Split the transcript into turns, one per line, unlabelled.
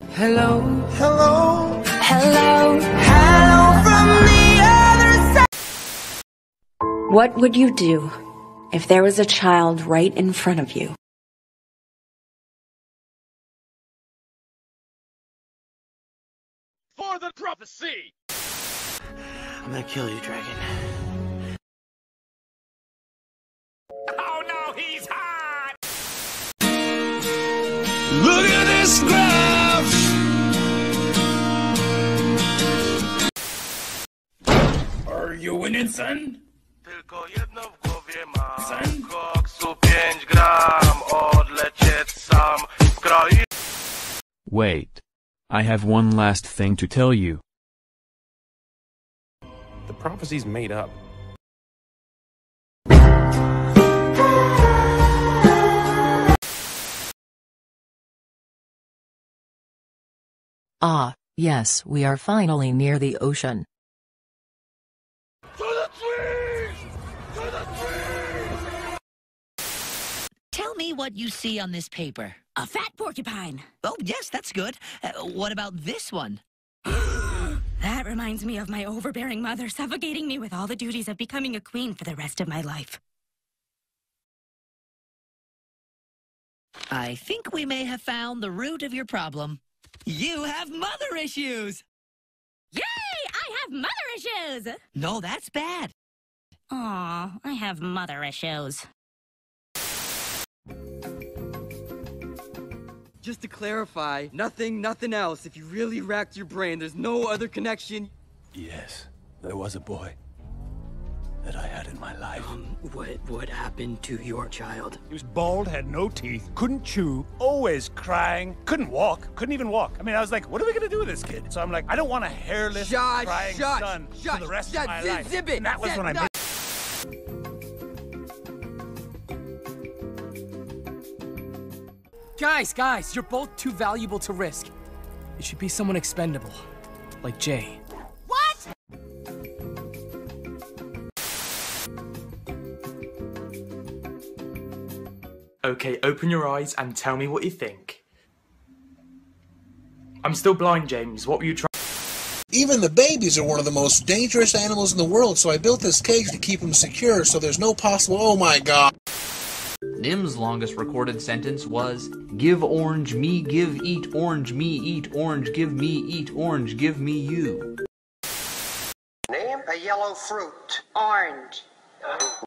Hello,
Hello,
hello.
hello from the other side.
What would you do if there was a child right in front of you?
for the prophecy!
I'm gonna kill you, dragon.
Oh no, he's hot!
Look at this
you winning, son?
Tylko jedno w głowie mam
Sen?
Koksu 5 gram Odlecieć sam w krainie
Wait. I have one last thing to tell you.
The prophecy's made up.
Ah, yes, we are finally near the ocean.
Tell me what you see on this paper.
A fat porcupine.
Oh, yes, that's good. Uh, what about this one?
That reminds me of my overbearing mother suffocating me with all the duties of becoming a queen for the rest of my life.
I think we may have found the root of your problem. You have mother issues!
Yay! I have mother issues!
No, that's bad.
Aw, I have mother issues.
Just to clarify, nothing, nothing else. If you really racked your brain, there's no other connection.
Yes, there was a boy that I had in my life.
Um, What what happened to your child?
He was bald, had no teeth, couldn't chew, always crying, couldn't walk, couldn't even walk. I mean, I was like, what are we gonna do with this kid? So I'm like, I don't want a hairless,
Shush,
crying
shush,
son
shush,
for the rest
shush,
of my
zip,
life.
zip it,
and that was when I made
Guys, guys, you're both too valuable to risk. It should be someone expendable, like Jay. What?
Okay, open your eyes and tell me what you think. I'm still blind, James. What were you trying?
Even the babies are one of the most dangerous animals in the world, so I built this cage to keep them secure so there's no possible. Oh my god.
Nim's longest recorded sentence was Give orange me, give eat orange me, eat orange, give me, eat orange, give me you.
Name a yellow fruit. Orange. Uh-huh.